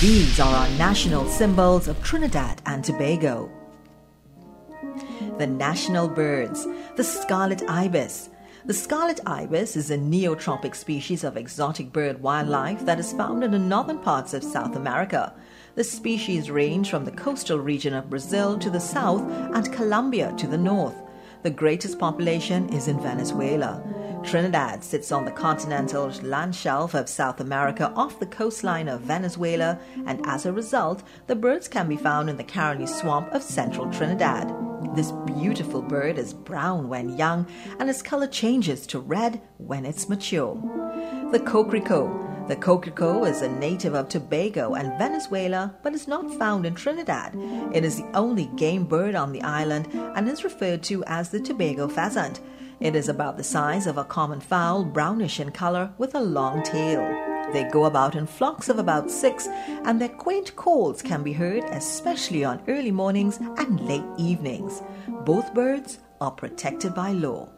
These are our national symbols of Trinidad and Tobago. The national birds, the scarlet ibis. The scarlet ibis is a neotropic species of exotic bird wildlife that is found in the northern parts of South America. The species range from the coastal region of Brazil to the south and Colombia to the north. The greatest population is in Venezuela. Trinidad sits on the continental land shelf of South America off the coastline of Venezuela, and as a result, the birds can be found in the Caroni swamp of central Trinidad. This beautiful bird is brown when young, and its color changes to red when it's mature. The cocrico. The cocrico is a native of Tobago and Venezuela, but is not found in Trinidad. It is the only game bird on the island and is referred to as the Tobago pheasant. It is about the size of a common fowl, brownish in color, with a long tail. They go about in flocks of about six, and their quaint calls can be heard especially on early mornings and late evenings. Both birds are protected by law.